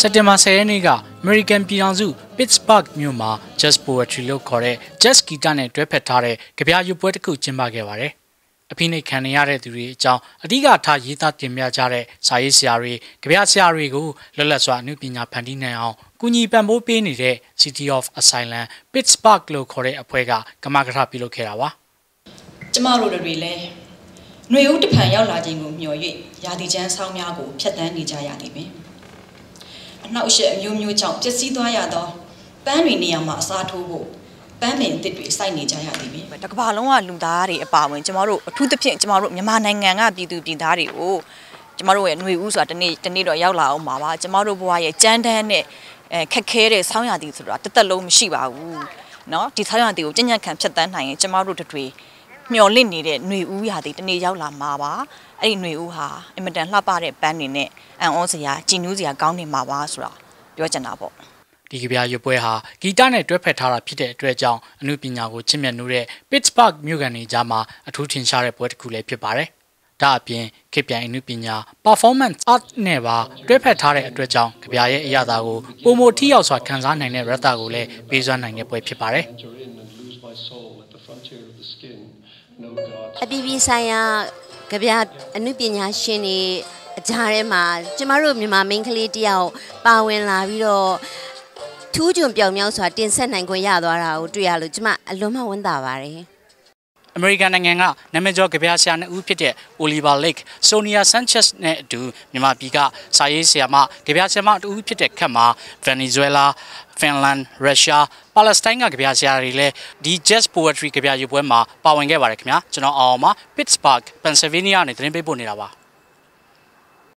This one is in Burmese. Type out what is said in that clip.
စက်တင်ဘာ10ရက်နေ့က American ပြည်ထောင်စု Pittsburgh မြို့မှာ Jazz Poetry လို့ခေါ်တဲ့ Jazz ဂီတနဲ့တွဲဖက်ထားတဲ့ကြပြရုပ်ပွဲတစ်ခုကျင်းပခဲ့ပါတယ်။အဖိနှိတ်ခံရတဲ့သူတွေအကြောင်းအဓိကထားရေးသားတင်ပြကြတဲ့စာရေးဆရာတွေကြပြဆရာတွေကိုလွတ်လပ်စွာအမှုပညာဖန်တီးနိုင်အောင်ကူညီပံ့ပိုးပေးနေတဲ့ City of Asylum Pittsburgh လို့ခေါ်တဲ့အဖွဲ့ကကမကထပြုလုပ်ခဲ့တာပါ။ကျမတို့တွေလည်းຫນွေဦးတဖန်ရောက်လာခြင်းကိုမျှော်၍ရာသီချမ်းဆောင်းများကိုဖျက်ဆီးနေကြရသည်ပင်။ အနှောက်အယှက်အမျိုးမျိုးကြောင့်ပျက်စီးသွားရသောပန်းတွေနေရာမှာအစားထိုးဖို့ပန်းပင်အစ်စ်တွေစိုက်နေကြရသည်ပဲတကဘာလုံးကလူသားတွေအပါဝင်ကျမတို့အထူးသဖြင့်ကျမတို့မြန်မာနိုင်ငံကပြည်သူပြည်သားတွေကိုကျမတို့ရဲ့ຫນွေဦးဆိုတာတနေ့တနေ့တော့ရောက်လာအောင်ပါပါကျမတို့ဘဝရဲ့ကြမ်းတမ်းတဲ့အဲခက်ခဲတဲ့ဆောင်းရာသီဆိုတာတသက်လုံးမရှိပါဘူးเนาะဒီဆောင်းရာသီကိုကြံ့ကြံ့ခံဖြတ်တန်းနိုင်ရင်ကျမတို့တွေ မျော်လင့်နေတဲ့ຫນွေဦးရာသီတနေ့ရောက်လာမှာပါအဲ့ဒီຫນွေဦးဟာအင်မတန်လှပတဲ့ပန်းတွေနဲ့အံ့ဩစရာကြည်နူးစရာကောင်းနေမှာပါဆိုတာပြောချင်တာပေါ့ဒီကဗျာရွပွဲဟာဂီတနဲ့တွဲဖက်ထားတာဖြစ်တဲ့အတွက်ကြောင့်အမှုပညာကိုချစ်မြတ်နိုးတဲ့ Pittsburgh မြို့ကန်တွေကြားမှာအထူးထင်ရှားတဲ့ပွဲတစ်ခုလည်းဖြစ်ပါတယ်။ဒါအပြင်ခေတ်ပြိုင်အမှုပညာ performance art နဲ့ပါတွဲဖက်ထားတဲ့အတွက်ကြောင့်ကြဗျာရဲ့အရာသာကိုပုံမထိရောက်စွာခန်းစားနိုင်တဲ့ရတကိုလည်းပေးစွမ်းနိုင်တဲ့ပွဲဖြစ်ပါတယ်။ အပြည်ပြည်ဆိုင်ရာကြဗျာအမှုပညာရှင်တွေအကြားထဲမှာကျမတို့မြန်မာမိန်းကလေးတယောက်ပါဝင်လာပြီးတော့ထူးချွန်ပြောင်မြောက်စွာတင်ဆက်နိုင်ခွင့်ရသွားတာကိုတွေ့ရလို့ကျမအလွန်မှဝမ်းသာပါတယ် အမေရိကန်နိုင်ငံကနာမည်ကျော်ကြပြဆရာနှစ်ဦးဖြစ်တဲ့ Oliver Lake, Sonia Sanchez နဲ့အတူမြန်မာပြည်ကစာရေးဆရာမကြပြဆရာမတူဦးဖြစ်တဲ့ခက်မှာ Venezuela, Finland, Russia, Palestine ကကြပြဆရာတွေလည်းဒီ Jazz Poetry ကြပြရုပ်ပွဲမှာပါဝင်ခဲ့ပါတယ်ခင်ဗျာကျွန်တော်အောင်မှာ Pittsburgh, Pennsylvania နဲ့သတင်းပေးပို့နေတာပါ